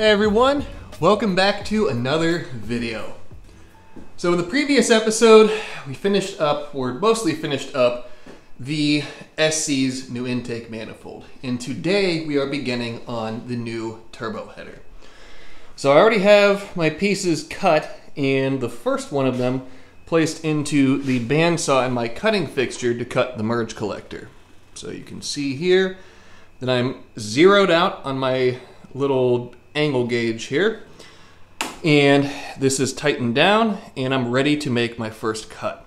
Hey everyone, welcome back to another video. So in the previous episode, we finished up, or mostly finished up, the SC's new intake manifold. And today we are beginning on the new turbo header. So I already have my pieces cut and the first one of them placed into the bandsaw in my cutting fixture to cut the merge collector. So you can see here that I'm zeroed out on my little angle gauge here. And this is tightened down and I'm ready to make my first cut.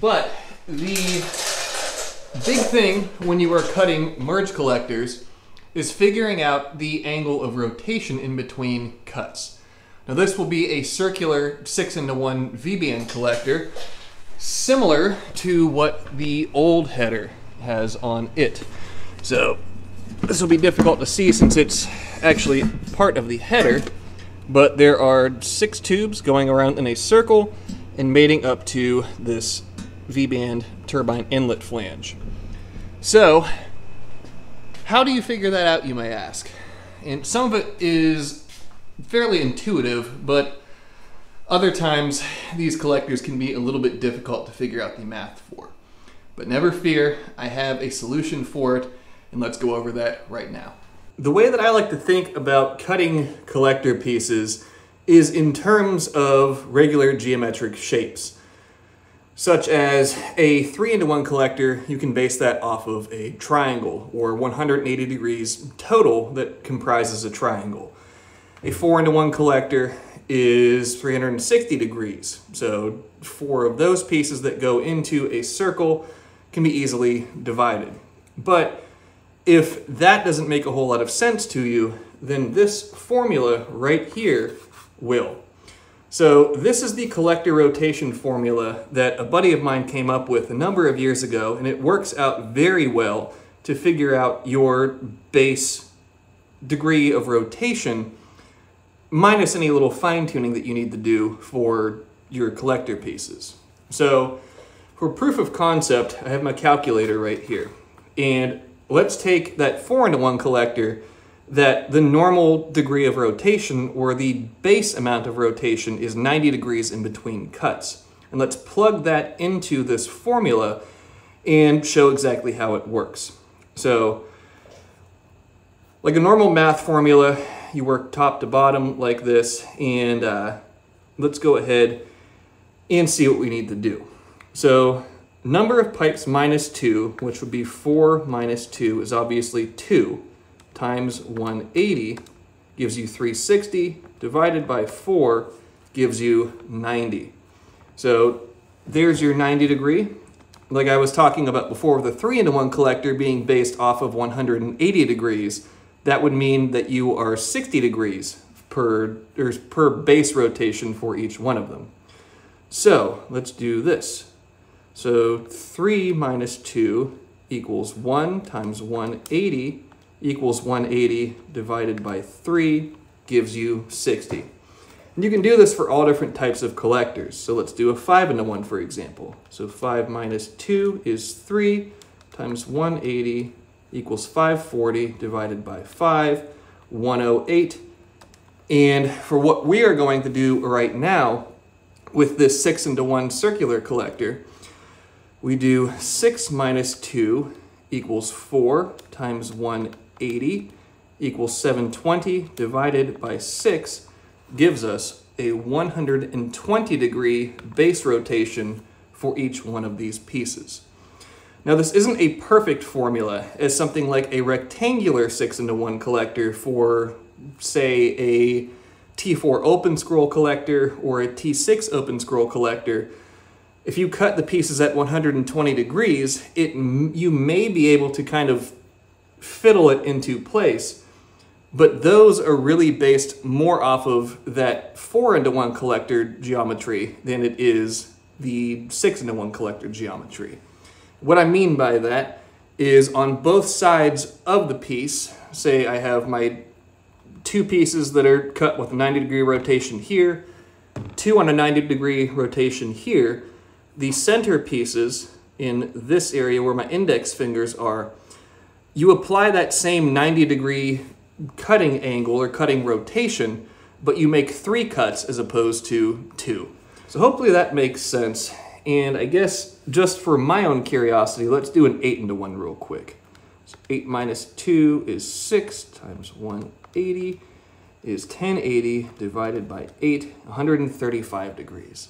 But the big thing when you are cutting merge collectors is figuring out the angle of rotation in between cuts. Now this will be a circular 6 into 1 V-band collector, similar to what the old header has on it. So this will be difficult to see since it's actually part of the header, but there are six tubes going around in a circle and mating up to this V-band turbine inlet flange. So, how do you figure that out, you may ask? And some of it is fairly intuitive, but other times these collectors can be a little bit difficult to figure out the math for. But never fear, I have a solution for it, and let's go over that right now. The way that I like to think about cutting collector pieces is in terms of regular geometric shapes. Such as a 3 into 1 collector, you can base that off of a triangle, or 180 degrees total that comprises a triangle. A 4 into 1 collector is 360 degrees, so four of those pieces that go into a circle can be easily divided. But if that doesn't make a whole lot of sense to you, then this formula right here will. So this is the collector rotation formula that a buddy of mine came up with a number of years ago, and it works out very well to figure out your base degree of rotation minus any little fine tuning that you need to do for your collector pieces. So for proof of concept, I have my calculator right here. And let's take that 4 into 1 collector that the normal degree of rotation or the base amount of rotation is 90 degrees in between cuts. And let's plug that into this formula and show exactly how it works. So like a normal math formula, you work top to bottom like this and uh, let's go ahead and see what we need to do. So number of pipes minus 2, which would be 4 minus 2, is obviously 2 times 180 gives you 360 divided by 4 gives you 90. So there's your 90 degree. Like I was talking about before, the 3 into 1 collector being based off of 180 degrees, that would mean that you are 60 degrees per, per base rotation for each one of them. So let's do this. So 3 minus 2 equals 1 times 180 equals 180 divided by 3 gives you 60. And you can do this for all different types of collectors. So let's do a 5 into 1, for example. So 5 minus 2 is 3 times 180 equals 540 divided by 5, 108. And for what we are going to do right now with this 6 into 1 circular collector, we do 6 minus 2 equals 4 times 180 equals 720 divided by 6 gives us a 120 degree base rotation for each one of these pieces. Now this isn't a perfect formula as something like a rectangular 6 into 1 collector for say a T4 open scroll collector or a T6 open scroll collector. If you cut the pieces at 120 degrees, it you may be able to kind of fiddle it into place. But those are really based more off of that 4 into 1 collector geometry than it is the 6 into 1 collector geometry. What I mean by that is on both sides of the piece, say I have my two pieces that are cut with a 90 degree rotation here, two on a 90 degree rotation here, the center pieces in this area where my index fingers are, you apply that same 90 degree cutting angle or cutting rotation, but you make three cuts as opposed to two. So hopefully that makes sense. And I guess just for my own curiosity, let's do an 8 into 1 real quick. So 8 minus 2 is 6 times 180 is 1080 divided by 8, 135 degrees.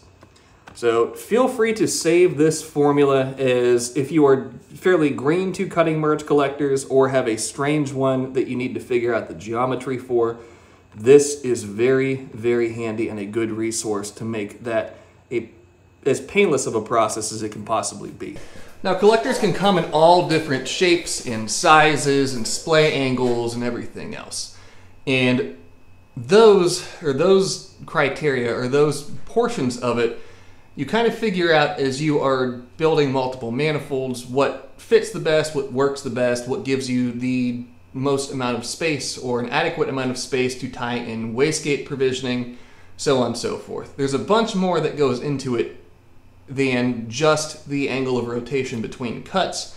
So feel free to save this formula as if you are fairly green to cutting merge collectors or have a strange one that you need to figure out the geometry for, this is very, very handy and a good resource to make that a, as painless of a process as it can possibly be. Now collectors can come in all different shapes and sizes and splay angles and everything else. And those, or those criteria, or those portions of it, you kind of figure out as you are building multiple manifolds what fits the best, what works the best, what gives you the most amount of space or an adequate amount of space to tie in wastegate provisioning, so on and so forth. There's a bunch more that goes into it than just the angle of rotation between cuts,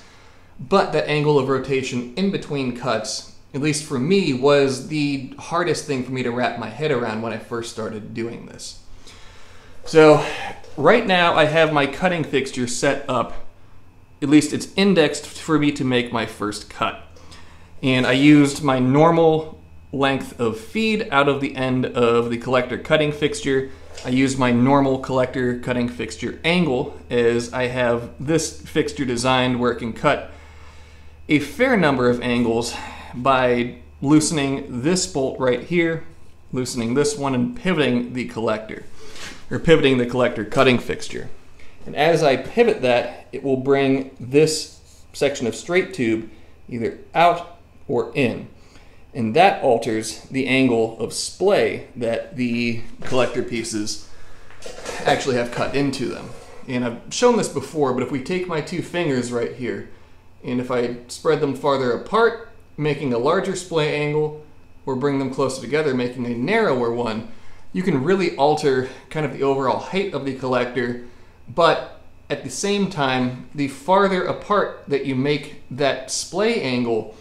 but that angle of rotation in between cuts, at least for me, was the hardest thing for me to wrap my head around when I first started doing this. So right now I have my cutting fixture set up, at least it's indexed for me to make my first cut. And I used my normal length of feed out of the end of the collector cutting fixture. I used my normal collector cutting fixture angle as I have this fixture designed where it can cut a fair number of angles by loosening this bolt right here, loosening this one, and pivoting the collector, or pivoting the collector cutting fixture. And as I pivot that, it will bring this section of straight tube either out or in. And that alters the angle of splay that the collector pieces actually have cut into them. And I've shown this before, but if we take my two fingers right here, and if I spread them farther apart, making a larger splay angle, or bring them closer together, making a narrower one, you can really alter kind of the overall height of the collector, but at the same time, the farther apart that you make that splay angle,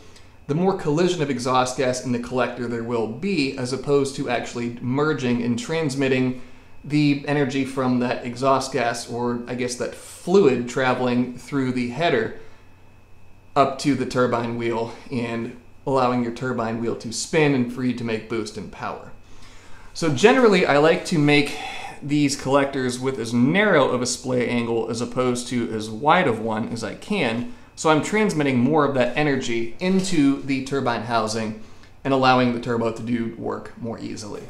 the more collision of exhaust gas in the collector there will be, as opposed to actually merging and transmitting the energy from that exhaust gas, or I guess that fluid traveling through the header up to the turbine wheel and allowing your turbine wheel to spin and for you to make boost and power. So generally I like to make these collectors with as narrow of a splay angle as opposed to as wide of one as I can so I'm transmitting more of that energy into the turbine housing and allowing the turbo to do work more easily.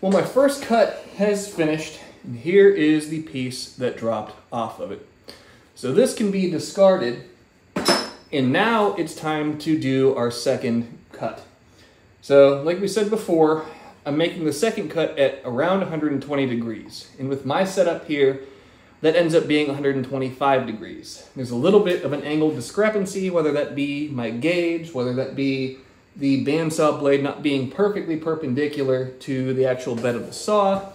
Well, my first cut has finished, and here is the piece that dropped off of it. So this can be discarded, and now it's time to do our second cut. So like we said before, I'm making the second cut at around 120 degrees. And with my setup here, that ends up being 125 degrees. There's a little bit of an angle discrepancy, whether that be my gauge, whether that be the bandsaw blade not being perfectly perpendicular to the actual bed of the saw.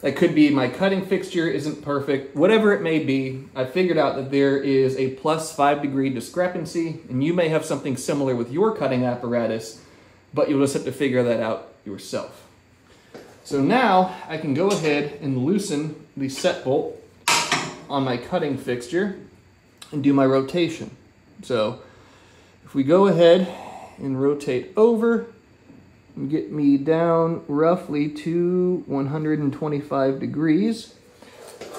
That could be my cutting fixture isn't perfect. Whatever it may be, I figured out that there is a plus five degree discrepancy, and you may have something similar with your cutting apparatus, but you'll just have to figure that out yourself. So now I can go ahead and loosen the set bolt on my cutting fixture and do my rotation. So if we go ahead and rotate over and get me down roughly to 125 degrees,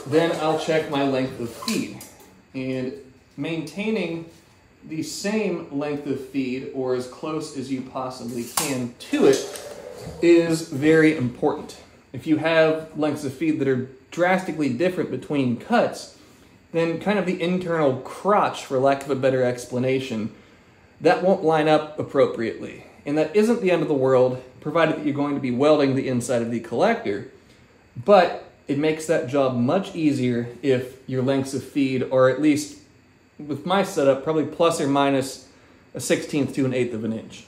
then I'll check my length of feed. And maintaining the same length of feed or as close as you possibly can to it is very important. If you have lengths of feed that are drastically different between cuts, then kind of the internal crotch, for lack of a better explanation, that won't line up appropriately. And that isn't the end of the world, provided that you're going to be welding the inside of the collector. But it makes that job much easier if your lengths of feed are at least, with my setup, probably plus or minus a 16th to an eighth of an inch.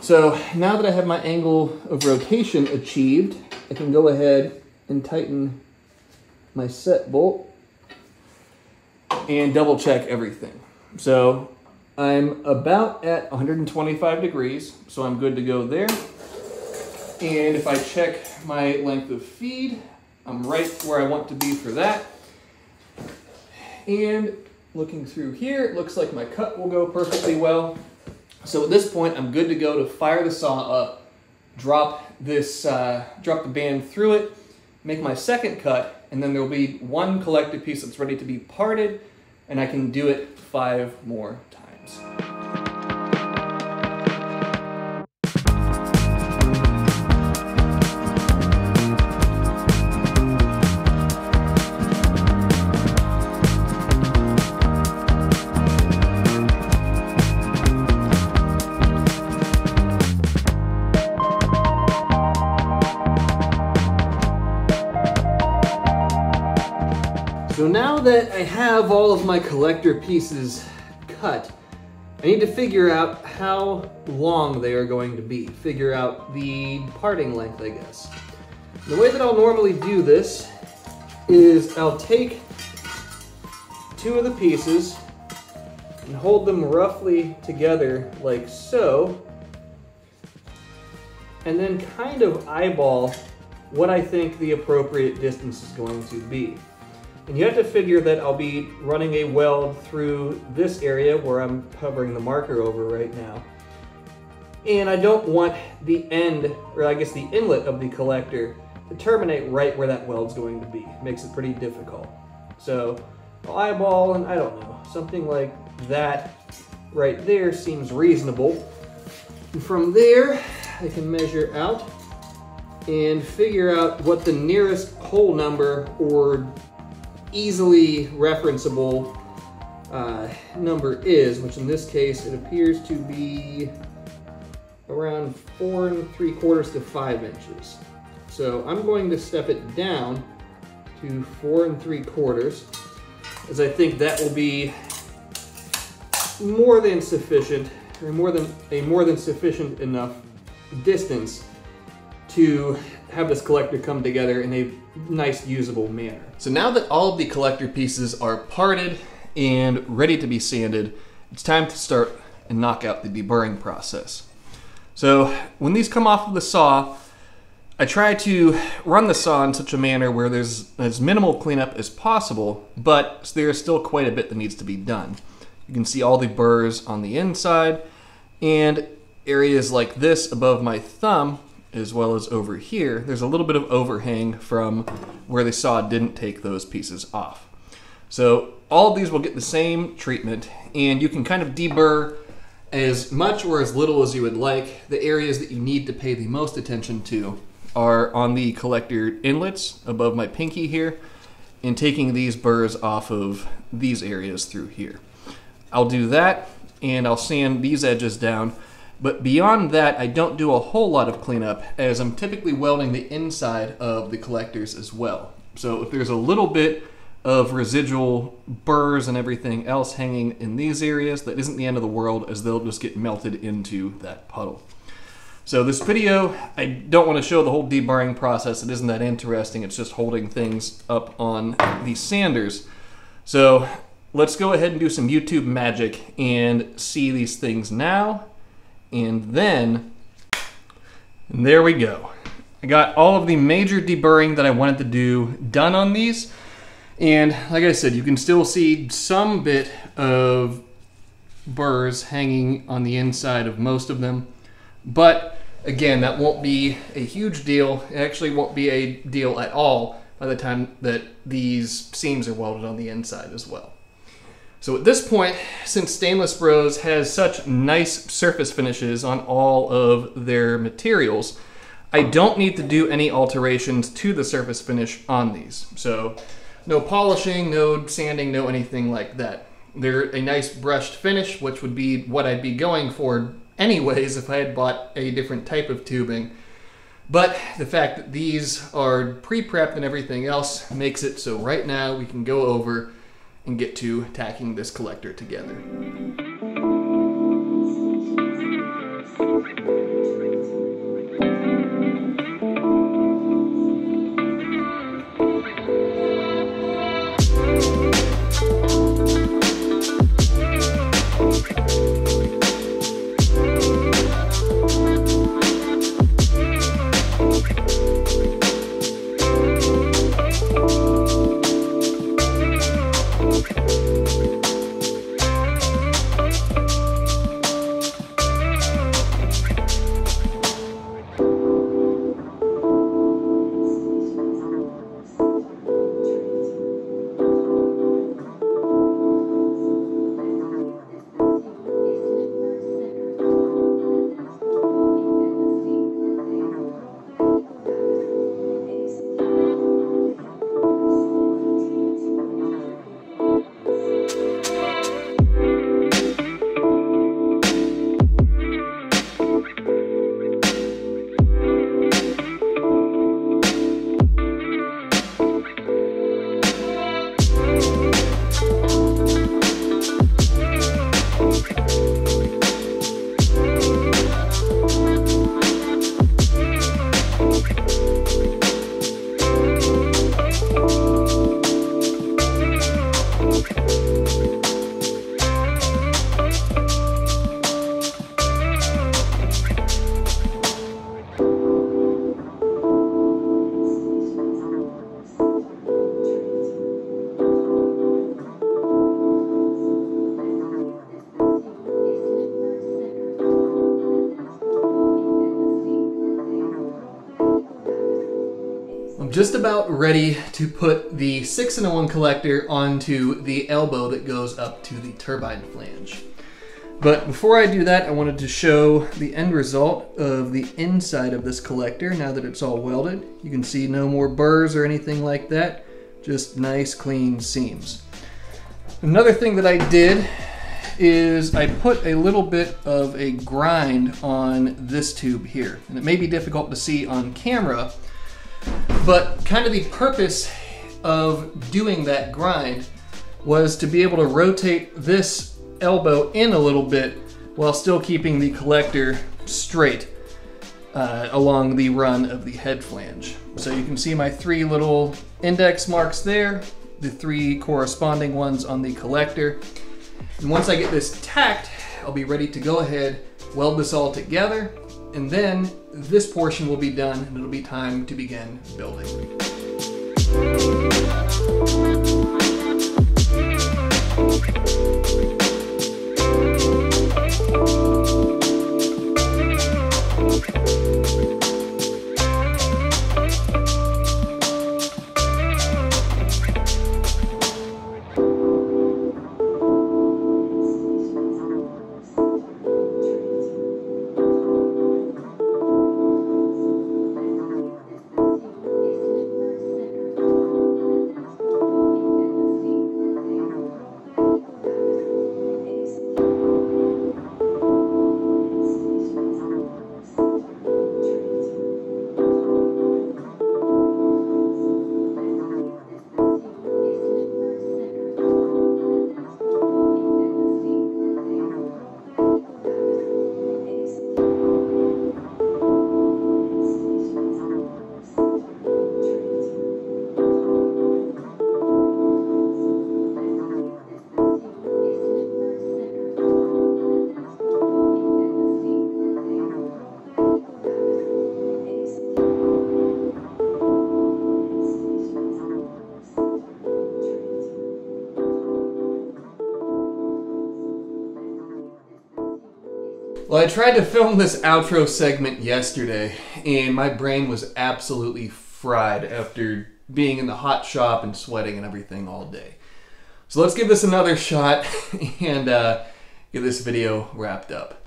So now that I have my angle of rotation achieved, I can go ahead and tighten my set bolt and double check everything. So I'm about at 125 degrees, so I'm good to go there. And if I check my length of feed, I'm right where I want to be for that. And looking through here, it looks like my cut will go perfectly well. So at this point, I'm good to go to fire the saw up, drop this, uh, drop the band through it, make my second cut, and then there'll be one collected piece that's ready to be parted, and I can do it five more times. So now that I have all of my collector pieces cut, I need to figure out how long they are going to be. Figure out the parting length, I guess. The way that I'll normally do this is I'll take two of the pieces and hold them roughly together like so, and then kind of eyeball what I think the appropriate distance is going to be. And you have to figure that I'll be running a weld through this area where I'm hovering the marker over right now. And I don't want the end, or I guess the inlet of the collector to terminate right where that weld's going to be. It makes it pretty difficult. So I'll eyeball and I don't know, something like that right there seems reasonable. And from there, I can measure out and figure out what the nearest whole number or easily referenceable uh, number is, which in this case it appears to be around four and three quarters to five inches. So I'm going to step it down to four and three quarters, as I think that will be more than sufficient, or more than a more than sufficient enough distance to have this collector come together in a nice usable manner. So now that all of the collector pieces are parted and ready to be sanded, it's time to start and knock out the deburring process. So when these come off of the saw, I try to run the saw in such a manner where there's as minimal cleanup as possible, but there is still quite a bit that needs to be done. You can see all the burrs on the inside and areas like this above my thumb as well as over here, there's a little bit of overhang from where the saw didn't take those pieces off. So all of these will get the same treatment and you can kind of deburr as much or as little as you would like. The areas that you need to pay the most attention to are on the collector inlets above my pinky here and taking these burrs off of these areas through here. I'll do that and I'll sand these edges down but beyond that, I don't do a whole lot of cleanup as I'm typically welding the inside of the collectors as well. So if there's a little bit of residual burrs and everything else hanging in these areas, that isn't the end of the world as they'll just get melted into that puddle. So this video, I don't want to show the whole deburring process. It isn't that interesting. It's just holding things up on these sanders. So let's go ahead and do some YouTube magic and see these things now and then, and there we go. I got all of the major deburring that I wanted to do done on these. And like I said, you can still see some bit of burrs hanging on the inside of most of them. But again, that won't be a huge deal. It actually won't be a deal at all by the time that these seams are welded on the inside as well. So at this point, since Stainless Bros has such nice surface finishes on all of their materials, I don't need to do any alterations to the surface finish on these. So no polishing, no sanding, no anything like that. They're a nice brushed finish, which would be what I'd be going for anyways if I had bought a different type of tubing. But the fact that these are pre-prepped and everything else makes it so right now we can go over and get to tacking this collector together. About ready to put the 6 in 1 collector onto the elbow that goes up to the turbine flange. But before I do that, I wanted to show the end result of the inside of this collector now that it's all welded. You can see no more burrs or anything like that, just nice clean seams. Another thing that I did is I put a little bit of a grind on this tube here. And it may be difficult to see on camera, but kind of the purpose of doing that grind was to be able to rotate this elbow in a little bit while still keeping the collector straight uh, along the run of the head flange. So you can see my three little index marks there, the three corresponding ones on the collector. And once I get this tacked, I'll be ready to go ahead, weld this all together, and then this portion will be done and it'll be time to begin building. I tried to film this outro segment yesterday, and my brain was absolutely fried after being in the hot shop and sweating and everything all day. So let's give this another shot and uh, get this video wrapped up.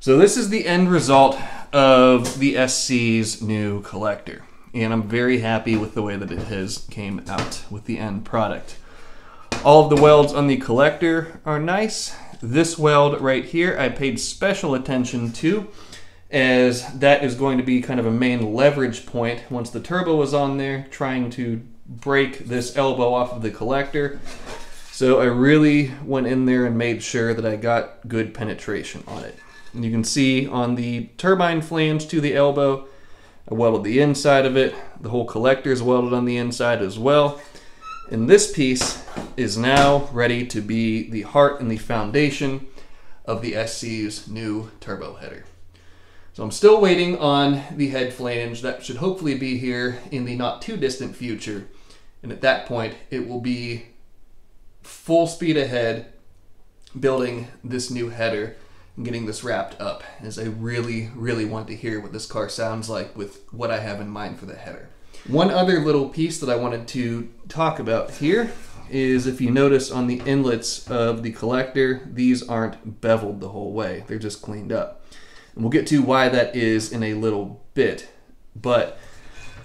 So this is the end result of the SC's new collector, and I'm very happy with the way that it has came out with the end product. All of the welds on the collector are nice. This weld right here, I paid special attention to as that is going to be kind of a main leverage point once the turbo was on there, trying to break this elbow off of the collector. So I really went in there and made sure that I got good penetration on it. And you can see on the turbine flange to the elbow, I welded the inside of it. The whole collector is welded on the inside as well. And this piece is now ready to be the heart and the foundation of the SC's new turbo header. So I'm still waiting on the head flange. That should hopefully be here in the not too distant future. And at that point, it will be full speed ahead building this new header and getting this wrapped up as I really, really want to hear what this car sounds like with what I have in mind for the header. One other little piece that I wanted to talk about here is if you notice on the inlets of the collector, these aren't beveled the whole way. They're just cleaned up. And we'll get to why that is in a little bit. But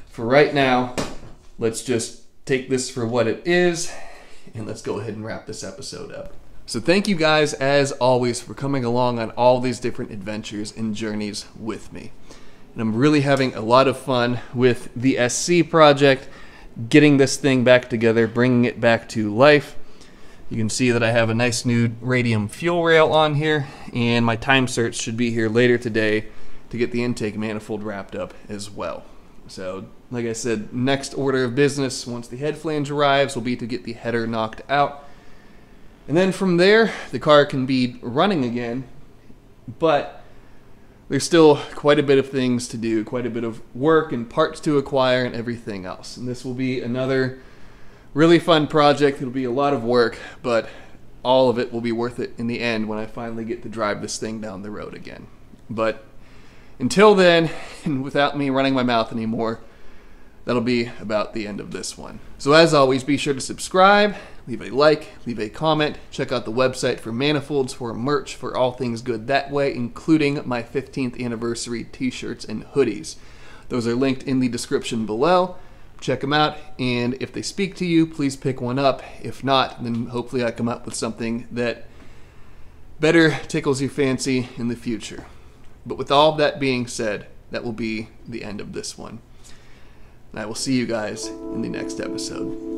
for right now, let's just take this for what it is and let's go ahead and wrap this episode up. So thank you guys, as always, for coming along on all these different adventures and journeys with me and I'm really having a lot of fun with the SC project getting this thing back together, bringing it back to life. You can see that I have a nice new radium fuel rail on here, and my time search should be here later today to get the intake manifold wrapped up as well. So, like I said, next order of business once the head flange arrives will be to get the header knocked out. And then from there, the car can be running again, but there's still quite a bit of things to do, quite a bit of work and parts to acquire and everything else. And this will be another really fun project. It'll be a lot of work, but all of it will be worth it in the end when I finally get to drive this thing down the road again. But until then, and without me running my mouth anymore, that'll be about the end of this one. So as always, be sure to subscribe, leave a like, leave a comment, check out the website for manifolds, for merch, for all things good that way, including my 15th anniversary t-shirts and hoodies. Those are linked in the description below. Check them out, and if they speak to you, please pick one up. If not, then hopefully I come up with something that better tickles your fancy in the future. But with all that being said, that will be the end of this one. And I will see you guys in the next episode.